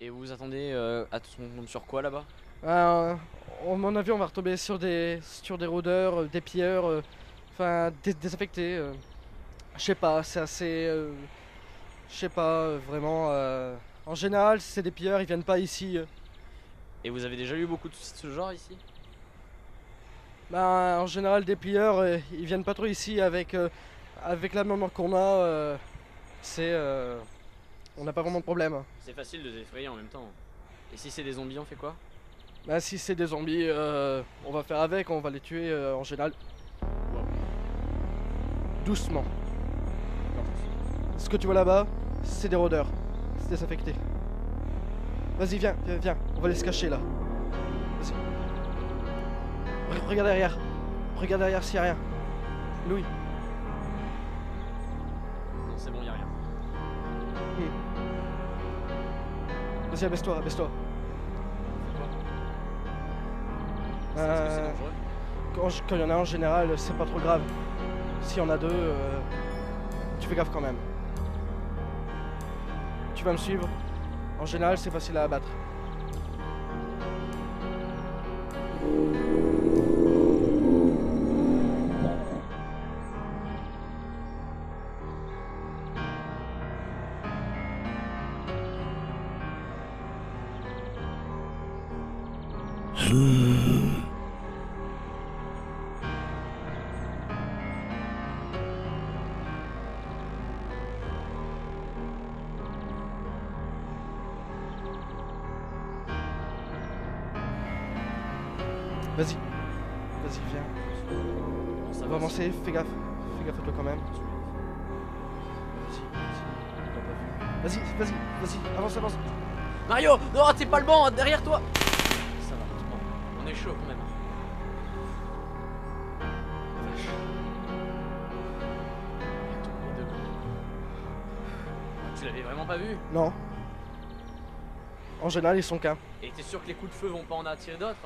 Et vous vous attendez euh, à son- sur quoi là-bas? Euh, à mon avis, on va retomber sur des, sur des rôdeurs, euh, des pilleurs, euh, enfin des désaffectés. Je sais pas, c'est assez. Je sais pas, vraiment. En général, c'est des pilleurs, ils viennent pas ici. Et vous avez déjà eu beaucoup de soucis de ce genre ici? Ben, en général, des pilleurs, euh, ils viennent pas trop ici avec, euh, avec la maman qu'on a. euh, c'est. On n'a pas vraiment de problème. C'est facile de les effrayer en même temps. Et si c'est des zombies, on fait quoi? Ben, si c'est des zombies, euh, on va faire avec, on va les tuer euh, en général. Doucement. Ce que tu vois là-bas, c'est des rôdeurs. C'est désaffecté. Vas-y, viens, viens, viens. On va aller se cacher là. Vas-y. Re- regarde derrière. Regarde derrière s'il y a rien. Louis. Non, c'est bon, y a rien. Euh, dangereux quand je- quand il y en a un, en général, c'est pas trop grave. S'il y en a deux, euh, tu fais gaffe quand même. Tu vas me suivre. En général, c'est facile à abattre. Vas-y. Vas-y, viens. On va avancer, fais gaffe. Fais gaffe à toi quand même. Vas-y, vas-y, vas-y, avance, avance. Mario Non, t'es pas le banc, derrière toi Ça va. On est chaud quand même. Vache. Il y a tout le monde dedans. Tu l'avais vraiment pas vu? Non. En général, ils sont qu'un. Et t'es sûr que les coups de feu vont pas en attirer d'autres?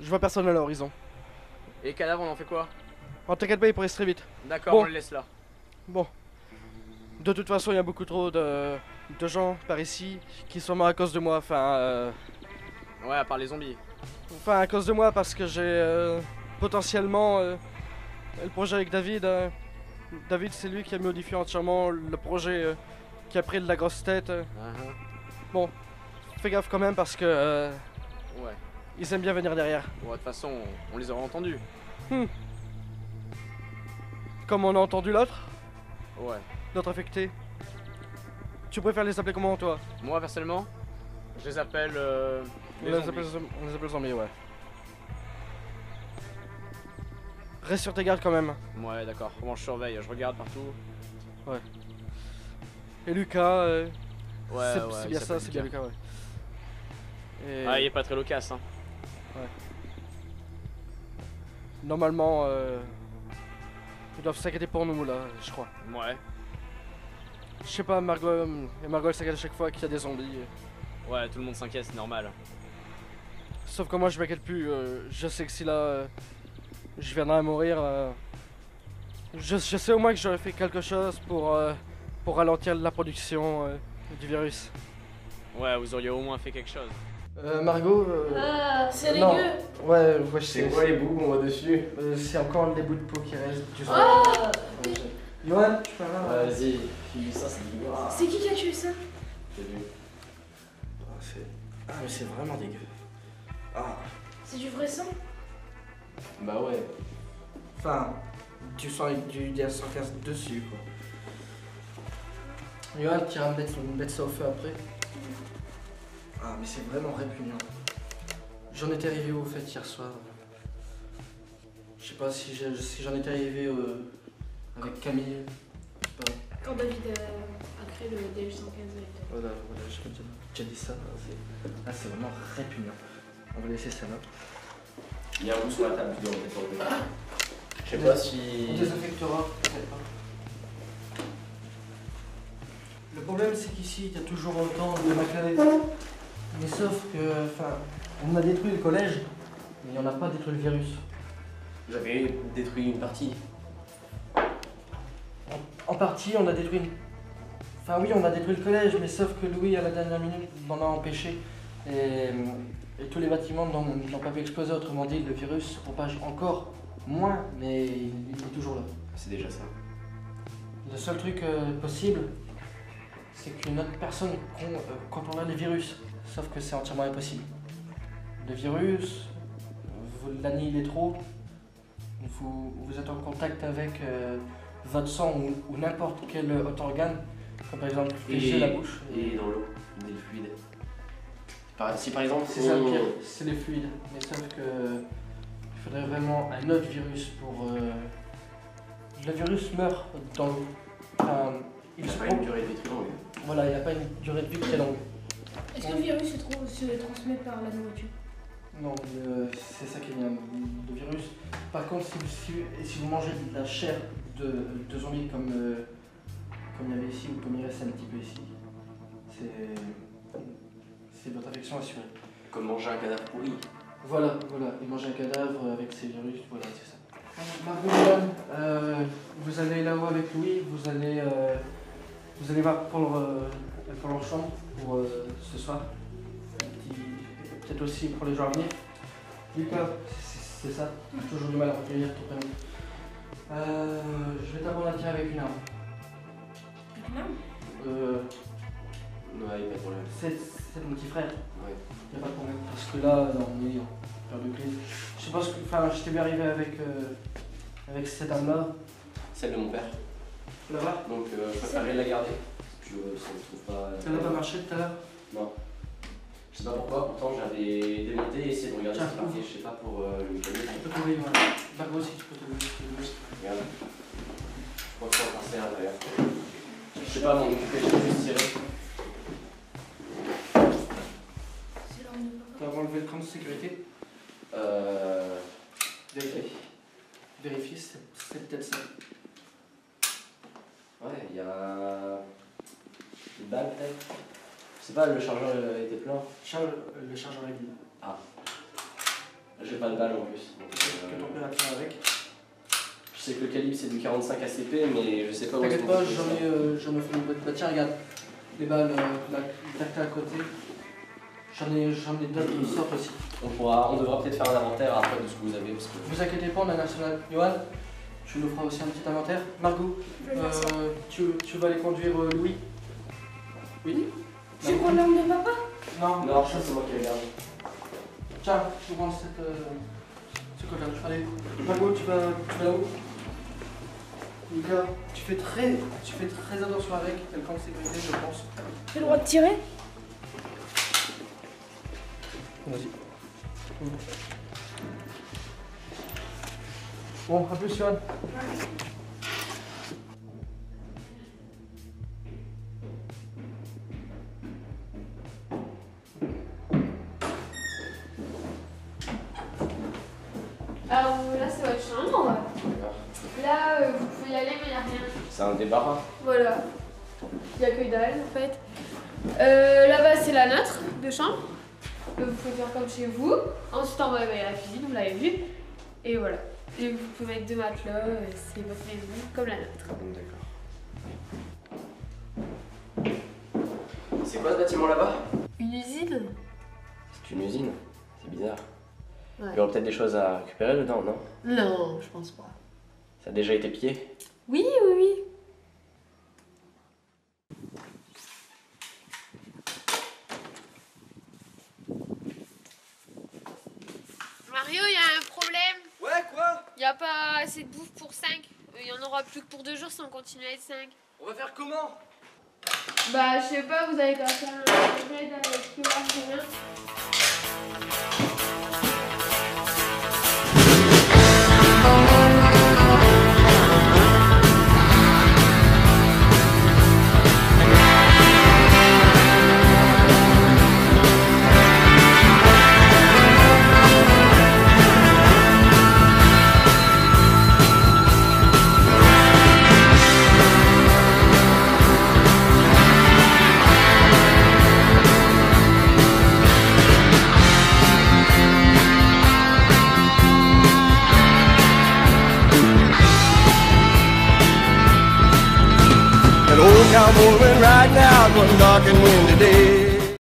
Je vois personne à l'horizon. Et cadavre, on en fait quoi? Oh, t'inquiète pas, ils pourraient très vite. D'accord, Bon. on le laisse là. Bon. De toute façon, il y a beaucoup trop de, de gens par ici qui sont morts à cause de moi. Enfin, euh, Ouais, à part les zombies. enfin à cause de moi parce que j'ai euh, potentiellement euh, le projet avec David. euh, David, c'est lui qui a modifié entièrement le projet, qui a pris de la grosse tête. Uh-huh. Fais gaffe quand même parce que euh, Ouais. Ils aiment bien venir derrière. Bon, de toute façon, on- on les aura entendus. Comme on a entendu l'autre, Ouais. l'autre affecté. Tu préfères les appeler comment toi? Moi, personnellement, je les appelle. euh, on les les, zombies. appelle, on les appelle zombies, ouais. Reste sur tes gardes quand même. Ouais, d'accord. Comment je surveille Je regarde partout. Et Lucas, euh, Ouais, c'est ouais. bien ça, c'est bien Lucas. Lucas, ouais. Et Ah, il est pas très loquace, hein. Normalement, euh, ils doivent s'inquiéter pour nous là, je crois. Ouais. Je sais pas, Margot, euh, et Margot s'inquiète à chaque fois qu'il y a des zombies. Ouais, tout le monde s'inquiète, c'est normal. Sauf que moi je m'inquiète plus, euh, je sais que si là euh, je viendrai à mourir, euh, je, je sais au moins que j'aurais fait quelque chose pour, euh, pour ralentir la production euh, du virus. Ouais, vous auriez au moins fait quelque chose. Euh, Margot Ah, c'est non. dégueu Ouais, ouais, je C'est sais. quoi les bouts qu'on voit dessus Euh, c'est encore des bouts de peau qui restent. Tu sais. Ah Johan, tu peux là Vas-y, file ça, c'est dégueulasse. C'est qui qui a tué ça J'ai vu. Ah, c'est- Ah, mais c'est vraiment dégueu. Ah. C'est du vrai sang Bah ouais. Enfin, tu sens avec du DS115 dessus quoi. Johan, tu iras mettre, mettre ça au feu après. Ah, mais c'est vraiment répugnant. J'en étais arrivé au fait hier soir. Je sais pas si j'en étais arrivé euh, avec Camille. Je sais pas. Quand David a créé le DH115 avec Voilà, voilà, j'ai déjà, déjà dit ça. c'est- Ah, c'est vraiment répugnant. On va laisser ça là. Il y a un sur la table, tu dois. Je sais pas On si. désaffectera, peut-être pas. Le problème, c'est qu'ici, il y a toujours autant de macalés. Mais sauf que, enfin, on a détruit le collège, mais on n'a pas détruit le virus. J'avais détruit une partie. En partie, on a détruit. Enfin oui, on a détruit le collège, mais sauf que Louis, à la dernière minute, m'en a empêché. Et, et tous les bâtiments n'ont n'ont pas pu exploser. Autrement dit, le virus se propage encore moins, mais il, il est toujours là. C'est déjà ça. Le seul truc euh, possible, c'est qu'une autre personne con- euh, contrôlera le virus. Sauf que c'est entièrement impossible. Le virus, vous l'annihilez trop, vous, vous êtes en contact avec euh, votre sang ou, ou n'importe quel autre organe, comme par exemple yeux, la bouche. Et dans l'eau, des fluides. Par- si par exemple, C'est ça le pire, c'est les fluides. Mais sauf que il faudrait vraiment un autre virus pour. euh, Le virus meurt dans l'eau. Enfin, il se n'a pas une durée de vie très longue. Voilà, il n'y a pas une durée de vie très longue. Est-ce que le virus se, transmet par la nourriture Non, le- c'est ça qui est bien, le virus. Par contre, si vous, si, si vous mangez de la chair de, de zombies comme, euh, comme il y avait ici ou comme il reste un petit peu ici, c'est c'est votre infection assurée. Comme manger un cadavre pourri. Voilà, voilà, et manger un cadavre avec ces virus, voilà, c'est ça. Margot euh, vous allez là-haut avec Louis, vous allez, euh, vous allez voir pour, euh, pour leur chambre pour euh, ce soir. Peut-être aussi pour les jours à venir. Lucas, c'est ça, j'ai toujours du mal à retenir ton prénom. Euh, je vais t'apprendre à tirer avec une arme. Avec une arme? Euh, Ouais, pas de problème. c'est mon petit frère. Ouais. Y a pas de problème. Parce que là, non, on est en période de crise. Je sais pas ce que. Enfin, je t'ai vu arriver avec, euh, avec cette arme-là. Celle de mon père. Là-bas. Donc euh, je préférerais la garder. Ça ne trouve pas. Ça n'a pas marché tout à l'heure Non. Je sais pas pourquoi, pourtant j'avais démonté et essayé de regarder qui marquait. Je sais pas pour euh, le Tu mécanisme. peux trouver, voilà. Margot aussi, tu peux trouver. si tu veux. Regarde. Je crois que c'est un pincé à l'intérieur. Je sais pas m'en occuper, je vais juste tirer. Vas enlever le cran de sécurité. Euh. Vérifier. Vérifier, c'est peut-être ça. Ouais, il y a. Une balle peut-être Je sais pas, le chargeur euh, était plein. Charge, euh, le chargeur est vide. J'ai pas de balle en plus. donc, Que euh, ton père a tiré avec. Je sais que le calibre c'est du 45 ACP, mais je sais pas où T'inquiète pas, j'en ai, euh, j'en ai fait une bonne. Bah tiens, regarde. Les balles, euh, là, là que t'as à côté. J'en ai, j'en ai d'autres qui sortent aussi. On, pourra, on devra peut-être faire un inventaire après de ce que vous avez. Parce que... Vous inquiétez pas, on a un national. Johan, tu nous feras aussi un petit inventaire. Margot, euh, tu, tu vas aller conduire euh, Louis Oui Je prends l'arme de papa? Non, Non, ça c'est moi qui regarde. Tiens, je prends cette, euh, ce côté-là. Allez, Margot, tu vas, tu vas là-haut Lucas, tu fais très, tu fais très attention avec, quel camp de sécurité, je pense. J'ai le droit de tirer? Vas-y. Bon, à plus, Johan. Alors là c'est votre chambre. D'accord. Là euh, vous pouvez y aller mais il n'y a rien. C'est un débarras. Voilà. Il n'y a que dalle en fait. Euh, Là-bas c'est la nôtre de chambre. Euh, Vous pouvez faire comme chez vous. Ensuite en bas il y a la cuisine, vous l'avez vu. Et voilà. Et vous pouvez mettre deux matelas, c'est votre maison comme la nôtre. D'accord. C'est quoi ce bâtiment là-bas? Une usine? C'est une usine. C'est bizarre. Ouais. Il y aura peut-être des choses à récupérer dedans, non? Non, je pense pas. Ça a déjà été pillé? Oui, oui, oui. Mario, il y a un problème. Ouais, quoi? Il n'y a pas assez de bouffe pour 5. Il y en aura plus que pour 2 jours si on continue à être 5. On va faire comment? Bah, je sais pas, vous avez qu'à faire un raid avec que I'm moving right now, one dark and windy day.